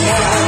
Yeah.